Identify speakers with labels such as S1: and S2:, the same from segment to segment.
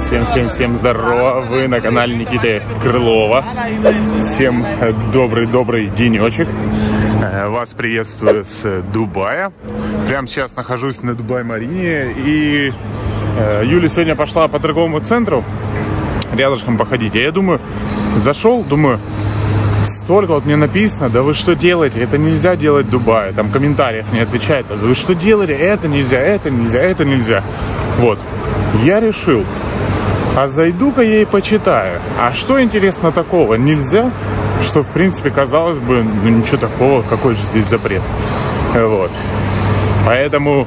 S1: всем-всем-всем здорово, вы на канале Никиты Крылова. Всем добрый-добрый денечек. Э, вас приветствую с Дубая. Прямо сейчас нахожусь на Дубай-Марине. И э, Юля сегодня пошла по торговому центру рядышком походить. А я думаю, зашел, думаю, столько вот мне написано, да вы что делаете, это нельзя делать в Дубае, там в комментариях не отвечают, да вы что делали, это нельзя, это нельзя, это нельзя. Вот, я решил, а зайду-ка я и почитаю. А что, интересно, такого нельзя, что, в принципе, казалось бы, ну ничего такого, какой же здесь запрет. Вот. Поэтому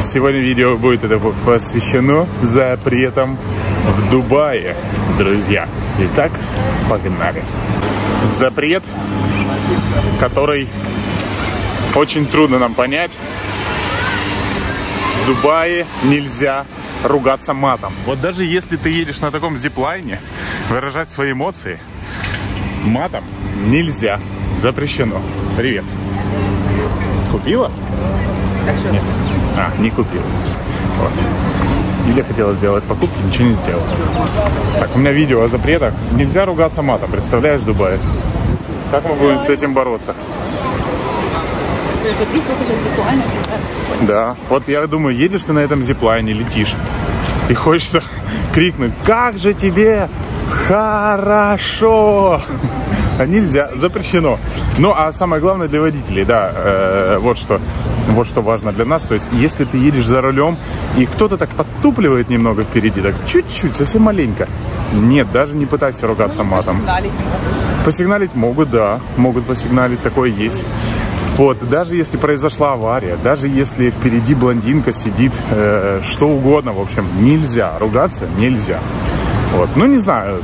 S1: сегодня видео будет это посвящено запретам в Дубае, друзья. Итак, погнали. Запрет, который очень трудно нам понять. В Дубае нельзя ругаться матом. Вот даже если ты едешь на таком зиплайне, выражать свои эмоции матом нельзя. Запрещено. Привет. Купила? Нет. А, не купил. Вот. Или хотела сделать покупки, ничего не сделала. Так, у меня видео о запретах. Нельзя ругаться матом, представляешь, Дубай? Как мы будем с этим бороться? Да. Вот я думаю, едешь ты на этом зиплайне, летишь. И хочется крикнуть, как же тебе хорошо! А нельзя, запрещено. Ну, а самое главное для водителей, да, э, вот что, вот что важно для нас. То есть, если ты едешь за рулем, и кто-то так подтупливает немного впереди, так чуть-чуть, совсем маленько. Нет, даже не пытайся ругаться матом. Посигналить могут, да, могут посигналить, такое есть. Вот, даже если произошла авария, даже если впереди блондинка сидит, э, что угодно, в общем, нельзя ругаться, нельзя. Вот, ну не знаю,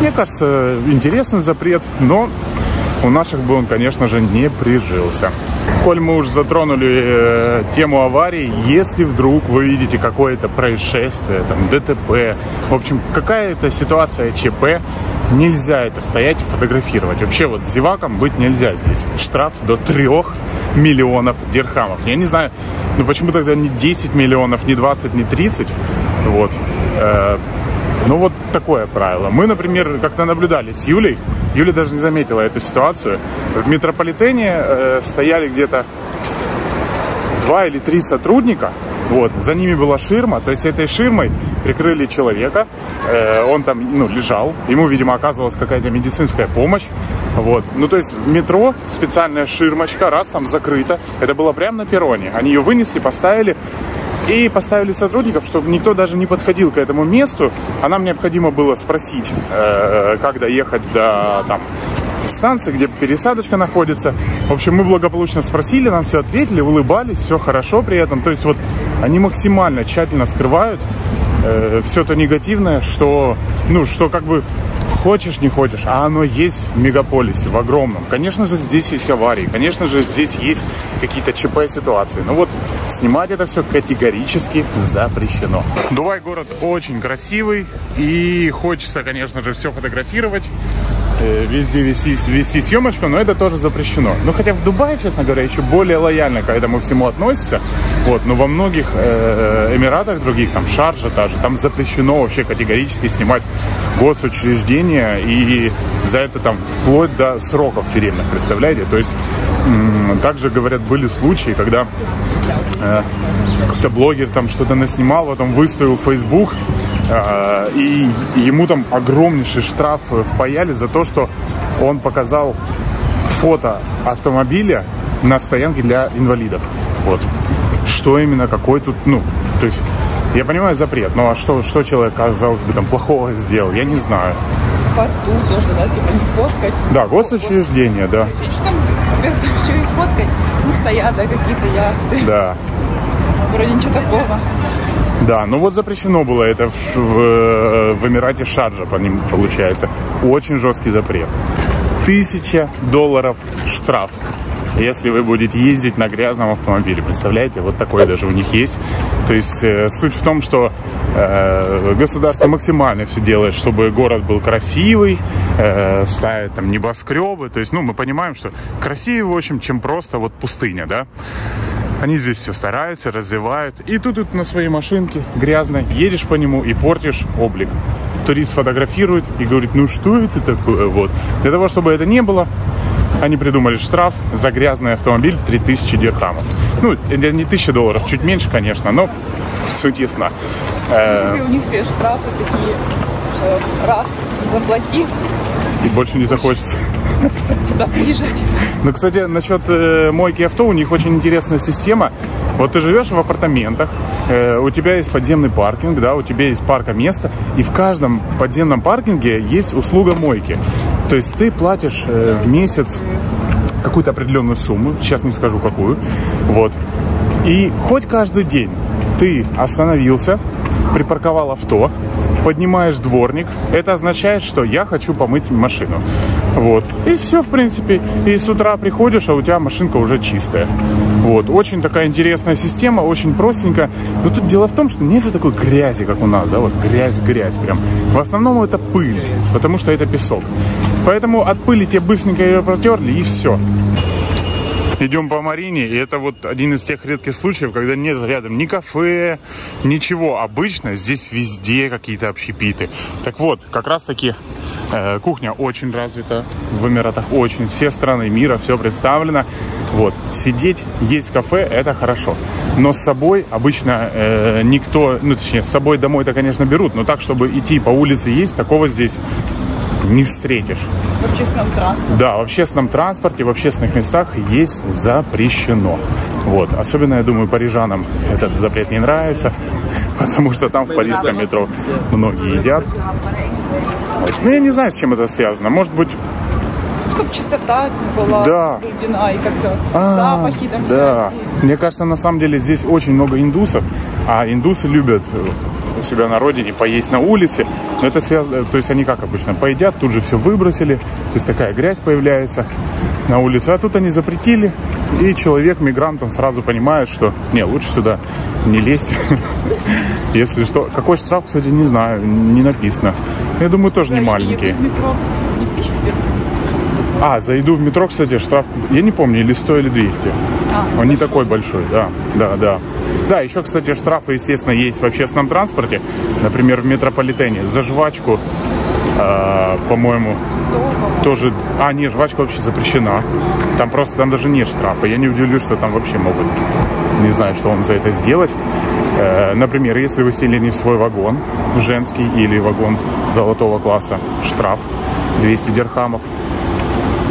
S1: мне кажется, интересный запрет, но у наших бы он, конечно же, не прижился. Коль мы уже затронули э, тему аварий, если вдруг вы видите какое-то происшествие, там, ДТП, в общем, какая-то ситуация ЧП, нельзя это стоять и фотографировать. Вообще вот зеваком быть нельзя здесь. Штраф до 3 миллионов дирхамов. Я не знаю, ну почему тогда не 10 миллионов, не 20, не 30? Вот. Э, ну вот такое правило. Мы, например, как-то наблюдали с Юлей. Юля даже не заметила эту ситуацию. В метрополитене э, стояли где-то два или три сотрудника. Вот, за ними была ширма, то есть этой ширмой прикрыли человека, э, он там, ну, лежал, ему, видимо, оказывалась какая-то медицинская помощь, вот, ну, то есть в метро специальная ширмочка, раз там закрыта, это было прямо на перроне, они ее вынесли, поставили, и поставили сотрудников, чтобы никто даже не подходил к этому месту. А нам необходимо было спросить, э, как доехать до там, станции, где пересадочка находится. В общем, мы благополучно спросили, нам все ответили, улыбались, все хорошо при этом. То есть вот они максимально тщательно скрывают э, все то негативное, что, ну, что как бы хочешь, не хочешь, а оно есть в мегаполисе, в огромном. Конечно же, здесь есть аварии, конечно же, здесь есть какие-то ЧП ситуации. Но вот снимать это все категорически запрещено. Дубай город очень красивый и хочется, конечно же, все фотографировать. Э, везде вести, вести съемочку, но это тоже запрещено. Ну, хотя в Дубае, честно говоря, еще более лояльно к этому всему относится. Вот, но во многих э, Эмиратах других, там Шаржа та же, там запрещено вообще категорически снимать госучреждения и за это там вплоть до сроков тюремных, представляете? То есть также, говорят, были случаи, когда э, какой-то блогер там что-то наснимал, потом выставил в Facebook, э, и ему там огромнейший штраф впаяли за то, что он показал фото автомобиля на стоянке для инвалидов. Вот. Что именно, какой тут, ну, то есть, я понимаю запрет, но а что, что человек, казалось бы, там плохого сделал, я не знаю.
S2: В порту тоже, да, типа не фоткать.
S1: Да, госучреждение, да.
S2: Там, во-первых, еще и фоткать, ну, стоят, да, какие-то яхты.
S1: Да.
S2: Вроде ничего такого.
S1: Да, ну вот запрещено было это в, в, в Эмирате Шарджа, по ним получается. Очень жесткий запрет. Тысяча долларов штраф если вы будете ездить на грязном автомобиле. Представляете, вот такой даже у них есть. То есть э, суть в том, что э, государство максимально все делает, чтобы город был красивый, э, ставит там небоскребы. То есть, ну, мы понимаем, что красивее, в общем, чем просто вот пустыня, да. Они здесь все стараются, развивают. И тут, тут на своей машинке грязно едешь по нему и портишь облик. Турист фотографирует и говорит, ну что это такое? Вот. Для того, чтобы это не было, они придумали штраф за грязный автомобиль 3000 дирхамов. Ну, это не 1000 долларов, чуть меньше, конечно, но суть ясна.
S2: Э, у них все штрафы такие, что раз заплати.
S1: И больше не захочется
S2: сюда приезжать.
S1: Ну, кстати, насчет э, мойки авто, у них очень интересная система. Вот ты живешь в апартаментах, э, у тебя есть подземный паркинг, да, у тебя есть парка место, и в каждом подземном паркинге есть услуга мойки. То есть ты платишь э, в месяц какую-то определенную сумму, сейчас не скажу какую, вот. И хоть каждый день ты остановился, припарковал авто, поднимаешь дворник, это означает, что я хочу помыть машину. Вот. И все, в принципе. И с утра приходишь, а у тебя машинка уже чистая. Вот. Очень такая интересная система, очень простенькая. Но тут дело в том, что нет же такой грязи, как у нас, да, вот грязь-грязь прям. В основном это пыль, потому что это песок. Поэтому от пыли тебе быстренько ее протерли и все идем по Марине, и это вот один из тех редких случаев, когда нет рядом ни кафе, ничего. Обычно здесь везде какие-то общепиты. Так вот, как раз таки э, кухня очень развита в Эмиратах, очень. Все страны мира, все представлено. Вот, сидеть, есть кафе, это хорошо. Но с собой обычно э, никто, ну точнее, с собой домой-то, конечно, берут, но так, чтобы идти по улице есть, такого здесь не встретишь.
S2: В общественном транспорте?
S1: Да, в общественном транспорте, в общественных местах есть запрещено. Вот. Особенно, я думаю, парижанам этот запрет не нравится, потому что там в парижском метро многие едят. Вот. Ну, я не знаю, с чем это связано. Может быть,
S2: чтобы чистота была
S1: да.
S2: соблюдена и как-то а, запахи там
S1: Да. Всякие. Мне кажется, на самом деле здесь очень много индусов, а индусы любят у себя на родине поесть на улице. Но это связано, то есть они как обычно, поедят, тут же все выбросили, то есть такая грязь появляется на улице. А тут они запретили, и человек, мигрант, он сразу понимает, что не, лучше сюда не лезть. Если что. Какой штраф, кстати, не знаю, не написано. Я думаю, тоже не маленький. А, за еду в метро, кстати, штраф, я не помню, или 100, или 200. А, Он большой. не такой большой, да, да, да. Да, еще, кстати, штрафы, естественно, есть в общественном транспорте. Например, в метрополитене за жвачку, э, по-моему, тоже... А, нет, жвачка вообще запрещена. Там просто, там даже нет штрафа. Я не удивлюсь, что там вообще могут, не знаю, что вам за это сделать. Э, например, если вы сели не в свой вагон, в женский или вагон золотого класса, штраф 200 дирхамов.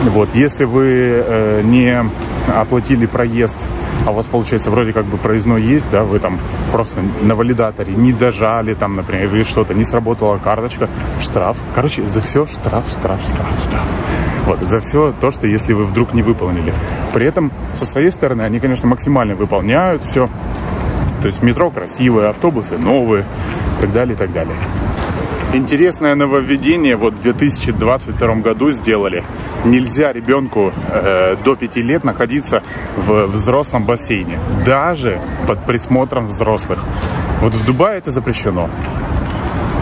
S1: Вот, если вы э, не оплатили проезд, а у вас, получается, вроде как бы проездной есть, да, вы там просто на валидаторе не дожали, там, например, или что-то, не сработала карточка, штраф. Короче, за все штраф, штраф, штраф, штраф. Вот, за все то, что если вы вдруг не выполнили. При этом, со своей стороны, они, конечно, максимально выполняют все. То есть метро красивые, автобусы новые, и так далее, и так далее. Интересное нововведение вот в 2022 году сделали. Нельзя ребенку э, до 5 лет находиться в взрослом бассейне, даже под присмотром взрослых. Вот в Дубае это запрещено.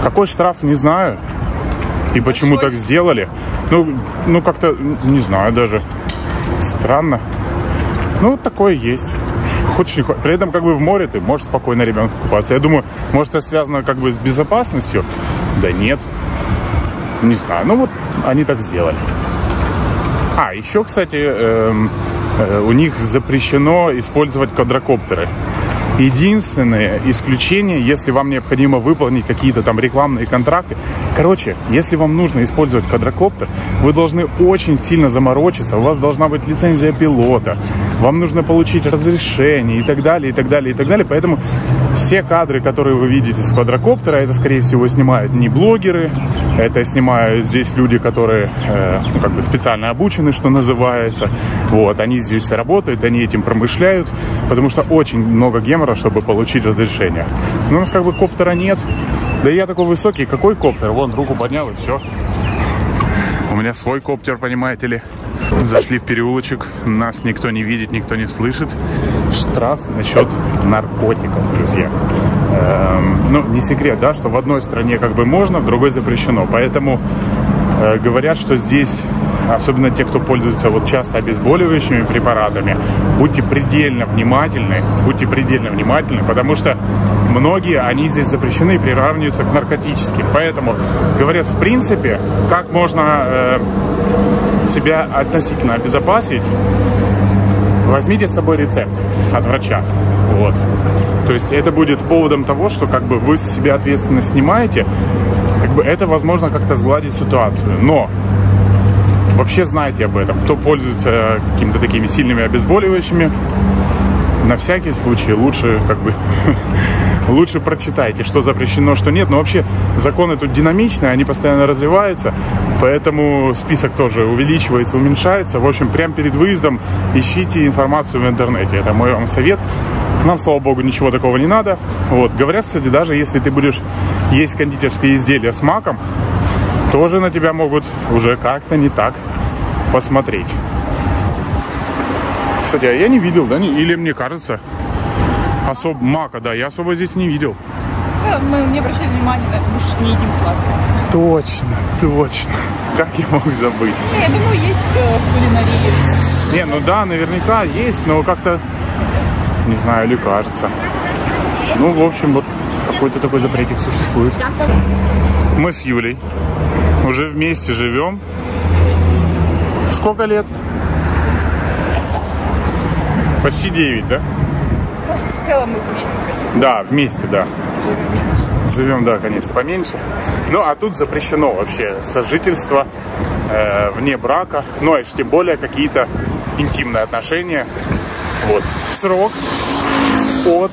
S1: Какой штраф, не знаю. И почему так сделали? Ну, ну как-то, не знаю даже. Странно. Ну, такое есть хочешь не хочешь. При этом как бы в море ты можешь спокойно ребенка купаться. Я думаю, может это связано как бы с безопасностью. Да нет. Не знаю. Ну вот они так сделали. А, еще, кстати, э, э, у них запрещено использовать квадрокоптеры. Единственное исключение, если вам необходимо выполнить какие-то там рекламные контракты. Короче, если вам нужно использовать квадрокоптер, вы должны очень сильно заморочиться. У вас должна быть лицензия пилота. Вам нужно получить разрешение и так далее, и так далее, и так далее. Поэтому все кадры, которые вы видите с квадрокоптера, это, скорее всего, снимают не блогеры. Это снимают здесь люди, которые э, ну, как бы специально обучены, что называется. Вот, они здесь работают, они этим промышляют, потому что очень много гемора чтобы получить разрешение. Но у нас как бы коптера нет. Да я такой высокий, какой коптер? Вон, руку поднял и все. У меня свой коптер, понимаете ли. Зашли в переулочек, нас никто не видит, никто не слышит. Штраф насчет наркотиков, друзья. Эм, ну, не секрет, да, что в одной стране как бы можно, в другой запрещено. Поэтому э, говорят, что здесь особенно те, кто пользуется вот часто обезболивающими препаратами, будьте предельно внимательны, будьте предельно внимательны, потому что многие, они здесь запрещены и приравниваются к наркотическим. Поэтому говорят, в принципе, как можно э, себя относительно обезопасить, возьмите с собой рецепт от врача. Вот. То есть это будет поводом того, что как бы вы с себя ответственность снимаете, как бы это возможно как-то сгладить ситуацию. Но вообще знайте об этом. Кто пользуется какими-то такими сильными обезболивающими, на всякий случай лучше как бы лучше прочитайте, что запрещено, что нет. Но вообще законы тут динамичные, они постоянно развиваются, поэтому список тоже увеличивается, уменьшается. В общем, прямо перед выездом ищите информацию в интернете. Это мой вам совет. Нам, слава богу, ничего такого не надо. Вот. Говорят, кстати, даже если ты будешь есть кондитерские изделия с маком, тоже на тебя могут уже как-то не так посмотреть. Кстати, а я не видел, да? Или мне кажется, особо мака, да, я особо здесь не видел.
S2: Да, мы не обращали внимания, на мы же не едим сладкое.
S1: Точно, точно. Как я мог забыть?
S2: Ну, я думаю, есть э, в кулинарии.
S1: Не, ну да, наверняка есть, но как-то, не знаю, или кажется. Ну, в общем, вот какой-то такой запретик существует. Мы с Юлей уже вместе живем. Сколько лет? Почти 9, да?
S2: Ну, в целом мы вместе.
S1: Да, вместе, да. Живем, да, конечно, поменьше. Ну, а тут запрещено вообще сожительство э, вне брака. Ну, а тем более какие-то интимные отношения. Вот. Срок от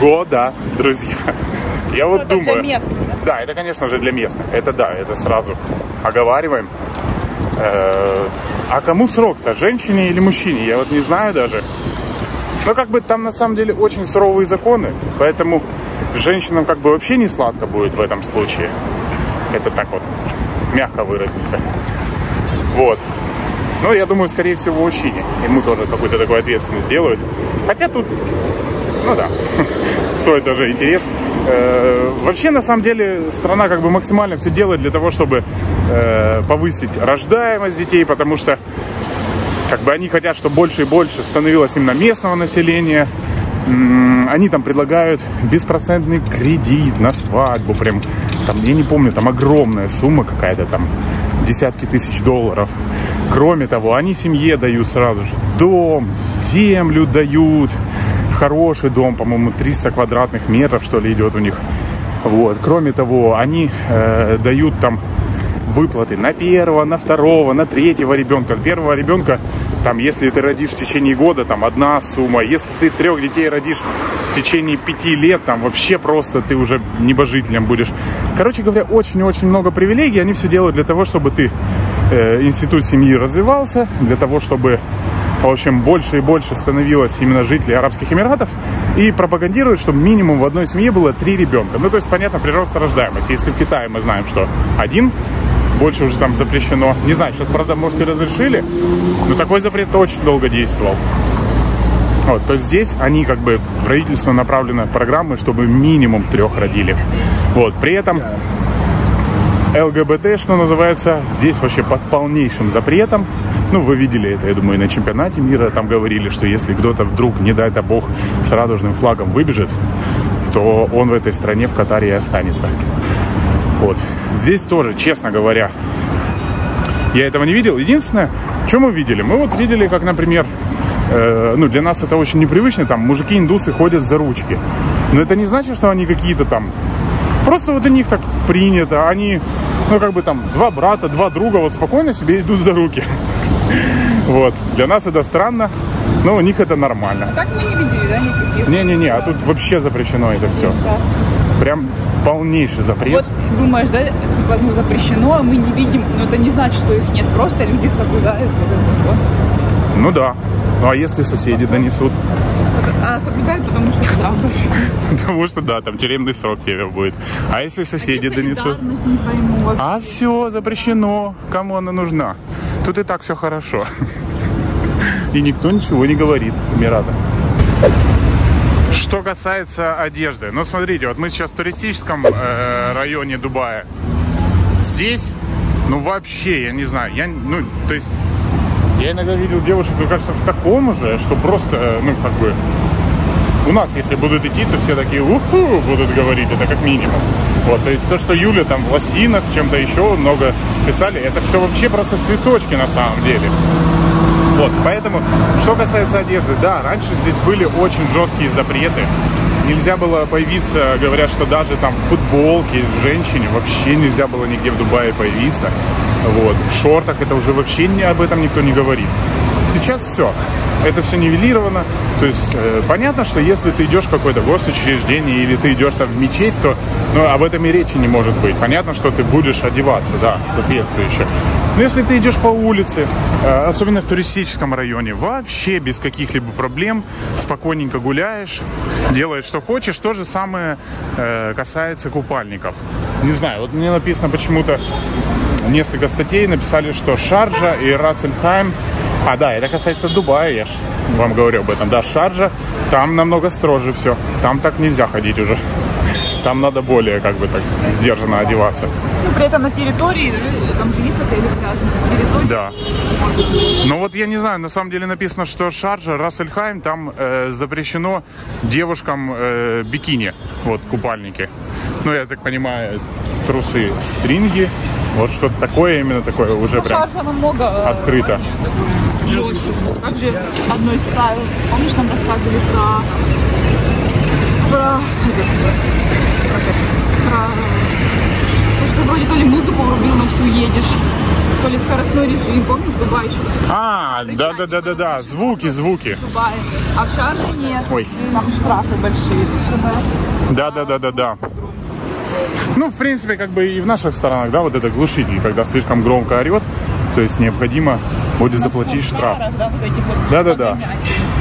S1: года, друзья. Я
S2: Ну,
S1: вот
S2: это
S1: думаю...
S2: для местных, да?
S1: Да, это, конечно же, для местных. Это да, это сразу оговариваем. Э, А кому срок-то? Женщине или мужчине? Я вот не знаю даже. Но как бы там на самом деле очень суровые законы, поэтому женщинам как бы вообще не сладко будет в этом случае. Это так вот, мягко выразиться. Вот. Но я думаю, скорее всего, мужчине. Ему тоже какую-то такую ответственность делают. Хотя тут, ну да, свой тоже интерес. Э, Вообще, на самом деле, страна как бы максимально все делает для того, чтобы э, повысить рождаемость детей, потому что как бы они хотят, чтобы больше и больше становилось именно местного населения. Они там предлагают беспроцентный кредит на свадьбу, прям, там, я не помню, там огромная сумма какая-то, там, десятки тысяч долларов. Кроме того, они семье дают сразу же дом, землю дают, хороший дом, по-моему, 300 квадратных метров, что ли, идет у них. Вот. Кроме того, они э, дают там выплаты на первого, на второго, на третьего ребенка. Первого ребенка, там, если ты родишь в течение года, там одна сумма. Если ты трех детей родишь в течение пяти лет, там вообще просто ты уже небожителем будешь. Короче говоря, очень-очень много привилегий. Они все делают для того, чтобы ты э, институт семьи развивался, для того, чтобы в общем, больше и больше становилось именно жителей Арабских Эмиратов и пропагандируют, что минимум в одной семье было три ребенка. Ну, то есть, понятно, прирост рождаемости. Если в Китае мы знаем, что один, больше уже там запрещено. Не знаю, сейчас, правда, может, и разрешили, но такой запрет очень долго действовал. Вот, то есть здесь они как бы правительство направлено программы, чтобы минимум трех родили. Вот, при этом ЛГБТ, что называется, здесь вообще под полнейшим запретом. Ну, вы видели это, я думаю, на чемпионате мира. Там говорили, что если кто-то вдруг, не дай-то бог, с радужным флагом выбежит, то он в этой стране, в Катаре и останется. Вот. Здесь тоже, честно говоря, я этого не видел. Единственное, что мы видели? Мы вот видели, как, например, э, ну, для нас это очень непривычно, там, мужики-индусы ходят за ручки. Но это не значит, что они какие-то там... Просто вот у них так принято. Они, ну, как бы там, два брата, два друга вот спокойно себе идут за руки. Вот. Для нас это странно, но у них это нормально.
S2: Так мы не видели, да, никаких?
S1: Не-не-не, а тут вообще запрещено это все. Прям полнейший запрет.
S2: Вот думаешь, да, типа, ну, запрещено, а мы не видим, но это не значит, что их нет, просто люди соблюдают этот закон.
S1: Ну да. Ну а если соседи донесут?
S2: А соблюдают, потому что большой.
S1: Потому что да, там тюремный срок тебе будет. А если соседи донесут?
S2: Не пойму.
S1: А все, запрещено. Кому она нужна? Тут и так все хорошо. И никто ничего не говорит, Эмирата. Что касается одежды. Ну, смотрите, вот мы сейчас в туристическом э, районе Дубая. Здесь Ну вообще, я не знаю, я, ну, то есть, я иногда видел девушек, мне кажется, в таком же, что просто, э, ну, как бы, у нас, если будут идти, то все такие уху будут говорить, это как минимум. Вот, то есть то, что Юля там в лосинах, чем-то еще много писали, это все вообще просто цветочки на самом деле. Вот, поэтому, что касается одежды, да, раньше здесь были очень жесткие запреты. Нельзя было появиться, говорят, что даже там в футболке женщине вообще нельзя было нигде в Дубае появиться. Вот, в шортах это уже вообще не, об этом никто не говорит. Сейчас все это все нивелировано. То есть э, понятно, что если ты идешь в какое-то госучреждение или ты идешь там в мечеть, то ну, об этом и речи не может быть. Понятно, что ты будешь одеваться, да, соответствующе. Но если ты идешь по улице, э, особенно в туристическом районе, вообще без каких-либо проблем, спокойненько гуляешь, делаешь, что хочешь. То же самое э, касается купальников. Не знаю, вот мне написано почему-то несколько статей, написали, что Шарджа и Рассельхайм а, да, это касается Дубая, я ж вам говорю об этом. Да, Шарджа, там намного строже все. Там так нельзя ходить уже. Там надо более, как бы так, сдержанно одеваться.
S2: Ну, при этом на территории, э, там же есть отели пляжные,
S1: Да. Ну вот я не знаю, на самом деле написано, что Шарджа, Рассельхайм, там э, запрещено девушкам э, бикини, вот, купальники. Ну, я так понимаю, трусы, стринги, вот что-то такое, именно такое уже
S2: ну,
S1: прям
S2: Шарджа намного э,
S1: открыто
S2: жестче. Также одно из правил. Помнишь, нам рассказывали про... Про... Про... То, что вроде то ли музыку врубил на всю едешь, то ли скоростной режим. Помнишь, в Дубае еще?
S1: А, да-да-да-да-да, звуки, звуки.
S2: В Дубае. А в Шарже нет.
S1: Ой.
S2: Там штрафы большие.
S1: Да-да-да-да-да. Ну, в принципе, как бы и в наших странах, да, вот это глушитель, когда слишком громко орет, то есть необходимо будет заплатить штраф. Да-да-да.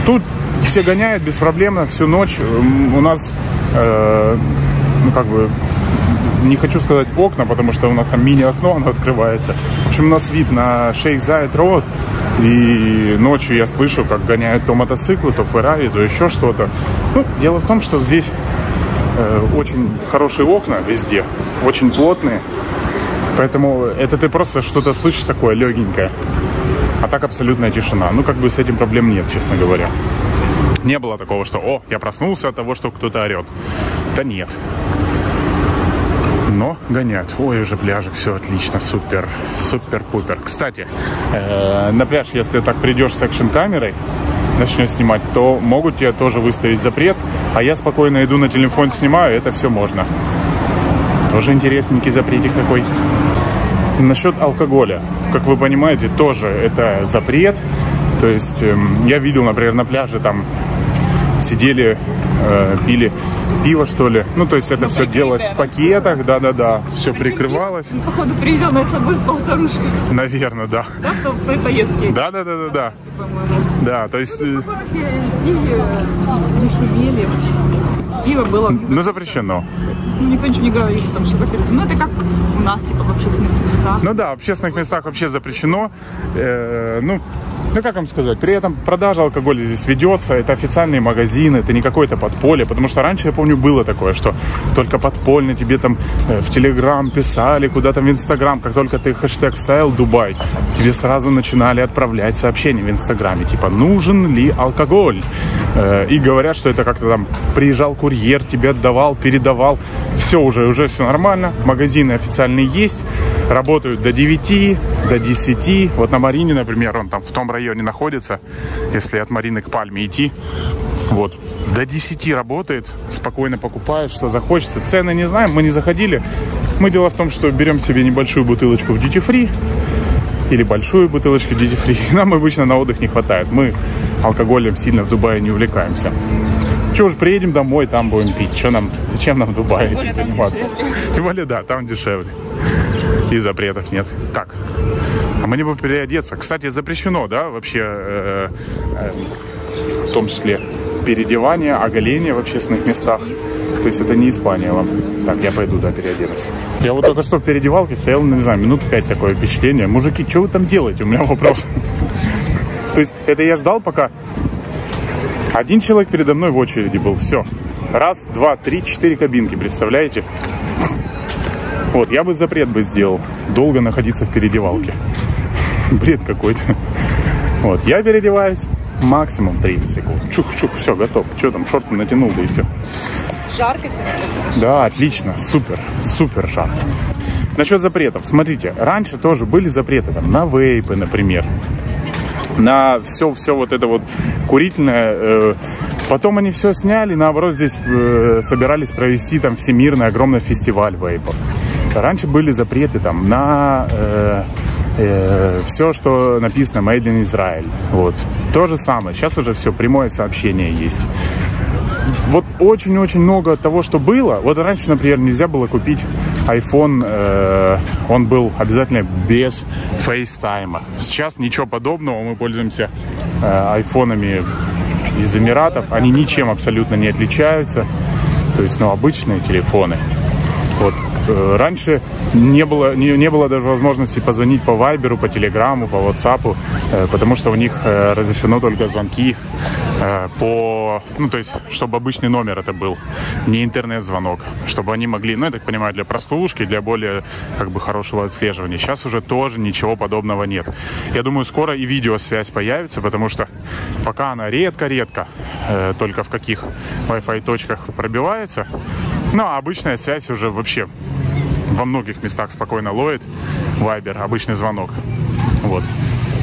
S1: Тут все гоняют беспроблемно всю ночь. У нас, э, ну как бы, не хочу сказать окна, потому что у нас там мини-окно, оно открывается. В общем, у нас вид на Шейх Зайд Роуд. И ночью я слышу, как гоняют то мотоциклы, то Феррари, то еще что-то. Ну, дело в том, что здесь э, очень хорошие окна везде, очень плотные. Поэтому это ты просто что-то слышишь такое легенькое. А так абсолютная тишина. Ну, как бы с этим проблем нет, честно говоря. Не было такого, что, о, я проснулся от того, что кто-то орет. Да нет. Но гонят. Ой, уже пляжик, все отлично, супер, супер-пупер. Кстати, э, на пляж, если так придешь с экшн-камерой, начнешь снимать, то могут тебе тоже выставить запрет, а я спокойно иду на телефон, снимаю, это все можно. Тоже интересненький запретик такой. Насчет алкоголя, как вы понимаете, тоже это запрет. То есть э, я видел, например, на пляже там сидели, э, пили пиво, что ли. Ну, то есть это ну, все делалось в пакетах, да-да-да, все прикрывалось.
S2: Походу, привезенная с собой полторушка.
S1: Наверное, да.
S2: Да, что в той поездке.
S1: Да-да-да-да-да. Да, то есть... Э,
S2: не шумели. Пиво было.
S1: Ну, запрещено.
S2: Ну, никто ничего не говорит, потому что закрыто. Ну, это как у нас, типа, в общественных местах.
S1: Ну да, в общественных местах вообще запрещено. Э, ну, ну как вам сказать, при этом продажа алкоголя здесь ведется, это официальные магазины, это не какое-то подполье, потому что раньше, я помню, было такое, что только подпольно тебе там э, в Телеграм писали, куда-то в Инстаграм, как только ты хэштег ставил Дубай, тебе сразу начинали отправлять сообщения в Инстаграме, типа, нужен ли алкоголь? Э, и говорят, что это как-то там приезжал курьер, тебе отдавал, передавал, все уже, уже все нормально, магазины официальные есть, работают до 9, до 10, вот на Марине, например, он там в том районе, районе находится, если от Марины к Пальме идти. Вот. До 10 работает, спокойно покупаешь, что захочется. Цены не знаем, мы не заходили. Мы дело в том, что берем себе небольшую бутылочку в Duty Free или большую бутылочку Duty Free. Нам обычно на отдых не хватает. Мы алкоголем сильно в Дубае не увлекаемся. Че уж приедем домой, там будем пить. Что нам, зачем нам в Дубае этим заниматься? Тем более, да, там дешевле. И запретов нет. Так, а мне бы переодеться. Кстати, запрещено, да, вообще, э, э, в том числе переодевание, оголение в общественных местах. То есть это не Испания вам. Так, я пойду, да, переоденусь. Я вот только что в переодевалке стоял, ну, не знаю, минут пять такое впечатление. Мужики, что вы там делаете? У меня вопрос. То есть это я ждал, пока один человек передо мной в очереди был. Все. Раз, два, три, четыре кабинки, представляете? Вот, я бы запрет бы сделал. Долго находиться в переодевалке. Бред какой-то. Вот, я переодеваюсь максимум 30 секунд. Чух-чух, все, готов. Что там, шорты натянул, да и все.
S2: Жарко сегодня?
S1: Да, отлично, супер, супер жарко. Насчет запретов. Смотрите, раньше тоже были запреты там, на вейпы, например. На все, все вот это вот курительное. Э, потом они все сняли, наоборот, здесь э, собирались провести там всемирный огромный фестиваль вейпов. Раньше были запреты там на э, все, что написано Made in Israel. Вот. То же самое. Сейчас уже все, прямое сообщение есть вот очень-очень много того, что было. Вот раньше, например, нельзя было купить iPhone, э, он был обязательно без FaceTime. Сейчас ничего подобного, мы пользуемся э, айфонами из Эмиратов, они ничем абсолютно не отличаются. То есть, ну, обычные телефоны. Э, раньше не было, не, не было даже возможности позвонить по Вайберу, по Телеграму, по WhatsApp, э, потому что у них э, разрешено только звонки по, ну, то есть, чтобы обычный номер это был, не интернет-звонок, чтобы они могли, ну, я так понимаю, для прослушки, для более, как бы, хорошего отслеживания. Сейчас уже тоже ничего подобного нет. Я думаю, скоро и видеосвязь появится, потому что пока она редко-редко, только в каких Wi-Fi точках пробивается, ну, а обычная связь уже вообще во многих местах спокойно ловит. Вайбер, обычный звонок. Вот.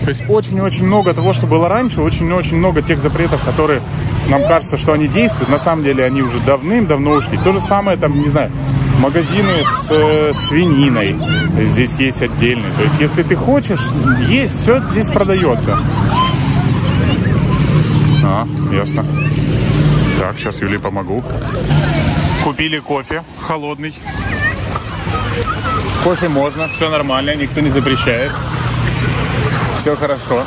S1: То есть очень-очень много того, что было раньше, очень-очень много тех запретов, которые нам кажется, что они действуют. На самом деле они уже давным-давно ушли. То же самое, там, не знаю, магазины с э, свининой здесь есть отдельные. То есть если ты хочешь, есть, все здесь продается. А, ясно. Так, сейчас Юле помогу. Купили кофе холодный. Кофе можно, все нормально, никто не запрещает. Все хорошо.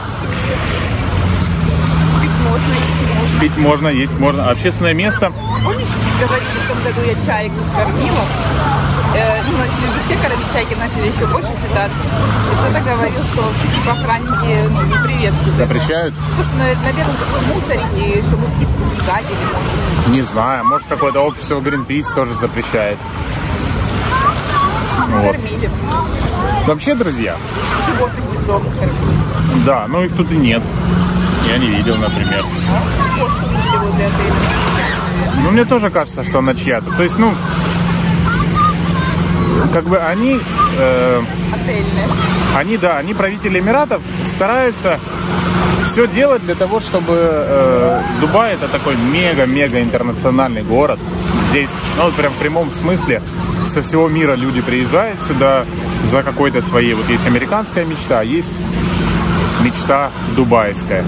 S2: Пить можно, есть можно.
S1: Пить можно, есть можно. Общественное место.
S2: Помнишь, говорили, в том году я чаек кормила? Э, ну, начали же все кормить чайки, начали еще больше слетаться. И кто-то говорил, что вообще типа охранники ну, не приветствуют.
S1: Запрещают?
S2: То, что, наверное, то, что мусорики, чтобы птицы не гадили, может.
S1: Не знаю, может какое-то общество Greenpeace тоже запрещает. Вот.
S2: Кормили.
S1: Вообще, друзья,
S2: Животных без дома кормили.
S1: да, ну их тут и нет. Я не видел, например.
S2: Кошку отеля.
S1: Ну, мне тоже кажется, что она чья-то. То есть, ну, как бы они, э,
S2: Отельная.
S1: они, да, они правители Эмиратов стараются все делать для того, чтобы э, Дубай это такой мега-мега интернациональный город. Здесь, ну, вот прям в прямом смысле, со всего мира люди приезжают сюда за какой-то своей. Вот есть американская мечта, а есть мечта дубайская.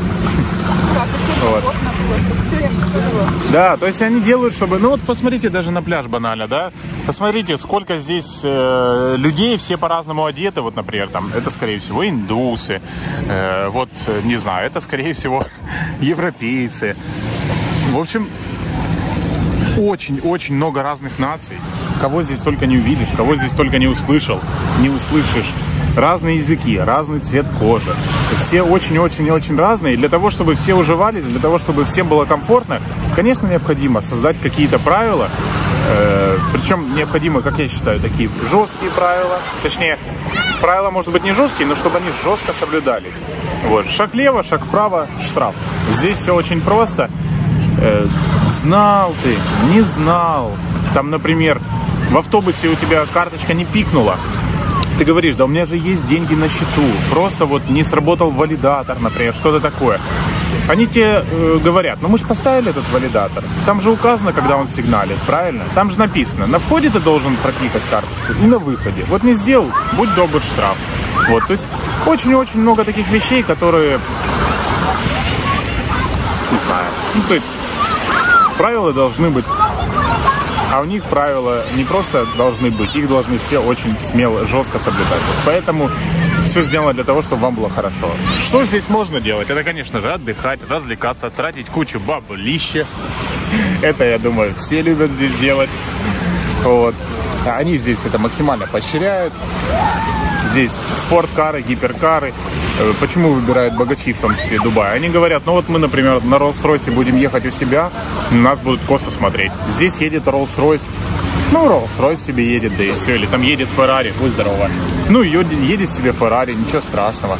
S2: Так,
S1: Вот.
S2: комфортно было, чтобы все было.
S1: Да, то есть они делают, чтобы... Ну вот посмотрите даже на пляж банально, да? Посмотрите, сколько здесь э, людей, все по-разному одеты. Вот, например, там, это, скорее всего, индусы. э, вот, не знаю, это, скорее всего, европейцы. В общем, очень-очень много разных наций. Кого здесь только не увидишь, кого здесь только не услышал, не услышишь. Разные языки, разный цвет кожи. Все очень-очень-очень разные. Для того, чтобы все уживались, для того, чтобы всем было комфортно, конечно, необходимо создать какие-то правила. Э, причем необходимо, как я считаю, такие жесткие правила. Точнее, правила, может быть, не жесткие, но чтобы они жестко соблюдались. Вот. Шаг влево, шаг вправо, штраф. Здесь все очень просто. Э, знал ты, не знал. Там, например, в автобусе у тебя карточка не пикнула. Ты говоришь, да у меня же есть деньги на счету. Просто вот не сработал валидатор, например, что-то такое. Они тебе э, говорят, ну мы же поставили этот валидатор. Там же указано, когда он сигналит, правильно? Там же написано, на входе ты должен прокликать карточку и на выходе. Вот не сделал, будь добр, штраф. Вот, то есть очень-очень много таких вещей, которые, не знаю, ну то есть правила должны быть а у них правила не просто должны быть, их должны все очень смело, жестко соблюдать. Поэтому все сделано для того, чтобы вам было хорошо. Что здесь можно делать? Это, конечно же, отдыхать, развлекаться, тратить кучу баблища. Это, я думаю, все любят здесь делать. Вот. Они здесь это максимально поощряют. Здесь спорткары, гиперкары. Э, Почему выбирают богачи, в том числе Дубай? Они говорят, ну вот мы, например, на Роллс-Ройсе будем ехать у себя, нас будут косо смотреть. Здесь едет Роллс-Ройс Ну, Rolls-Royce себе едет, да и все. Или там едет Феррари, будь здорово. Ну, едет себе Феррари, ничего страшного.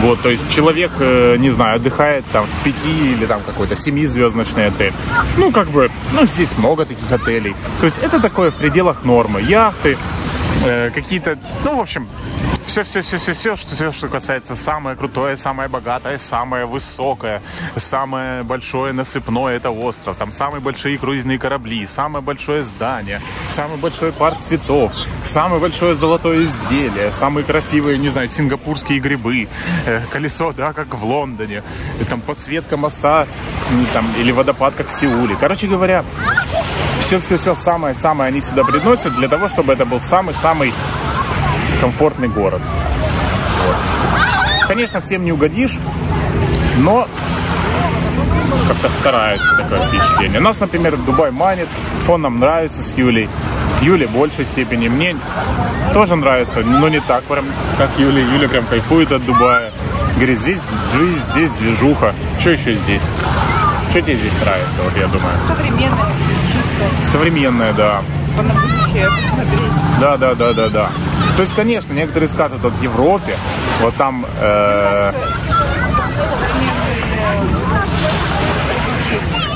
S1: Вот, то есть человек, э, не знаю, отдыхает там в пяти или там какой-то семизвездочный отель. Ну, как бы, ну, здесь много таких отелей. То есть это такое в пределах нормы. Яхты, э, какие-то, ну, в общем, все-все-все-все-все, что, все, что касается самое крутое, самое богатое, самое высокое, самое большое насыпное, это остров. Там самые большие круизные корабли, самое большое здание, самый большой парк цветов, самое большое золотое изделие, самые красивые, не знаю, сингапурские грибы, э, колесо, да, как в Лондоне, там подсветка моста, там, или водопад, как в Сеуле. Короче говоря, все-все-все самое-самое они сюда приносят для того, чтобы это был самый-самый комфортный город. Вот. Конечно, всем не угодишь, но как-то стараются такое впечатление. Нас, например, Дубай манит, он нам нравится с Юлей. Юле в большей степени. Мне тоже нравится, но не так прям, как Юля. Юля прям кайфует от Дубая. Говорит, здесь жизнь, здесь движуха. Что еще здесь? Что тебе здесь нравится, вот я думаю?
S2: Современная, чистая.
S1: Современная, да.
S2: На будущее посмотреть.
S1: Да, да, да, да, да. То есть, конечно, некоторые скажут, вот в Европе, вот там... Э,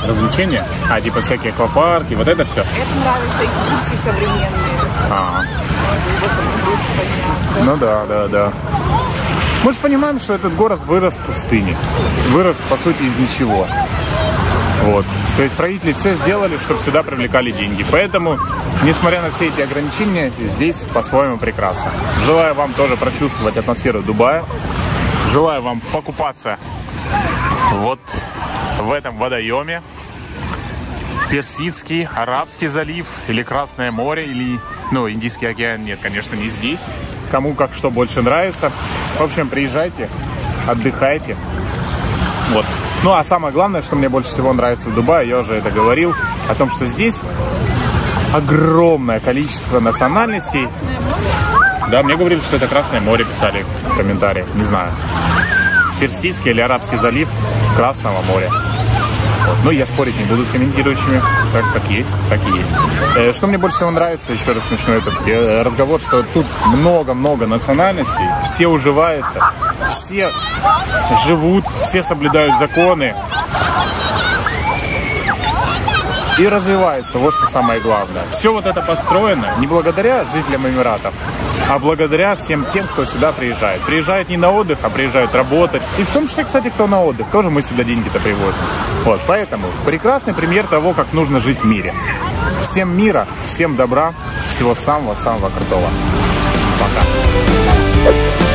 S1: развлечения? А, типа всякие аквапарки, вот это все?
S2: Это нравится, экскурсии современные.
S1: А, ну да, да, да. Мы же понимаем, что этот город вырос в пустыне. Вырос, по сути, из ничего. Вот. То есть правители все сделали, чтобы сюда привлекали деньги. Поэтому, несмотря на все эти ограничения, здесь по-своему прекрасно. Желаю вам тоже прочувствовать атмосферу Дубая. Желаю вам покупаться вот в этом водоеме. Персидский, Арабский залив или Красное море, или, ну, Индийский океан нет, конечно, не здесь. Кому как что больше нравится. В общем, приезжайте, отдыхайте. Вот. Ну, а самое главное, что мне больше всего нравится в Дубае, я уже это говорил, о том, что здесь огромное количество национальностей. Да, мне говорили, что это Красное море, писали в комментариях, не знаю. Персидский или Арабский залив Красного моря. Вот. Ну, я спорить не буду с комментирующими. Так как есть, так и есть. Э, что мне больше всего нравится, еще раз начну этот э, разговор, что тут много-много национальностей, все уживаются, все живут, все соблюдают законы и развиваются. Вот что самое главное. Все вот это построено не благодаря жителям Эмиратов, а благодаря всем тем, кто сюда приезжает. Приезжают не на отдых, а приезжают работать. И в том числе, кстати, кто на отдых, тоже мы сюда деньги-то привозим. Вот, поэтому прекрасный пример того, как нужно жить в мире. Всем мира, всем добра, всего самого-самого крутого. Пока.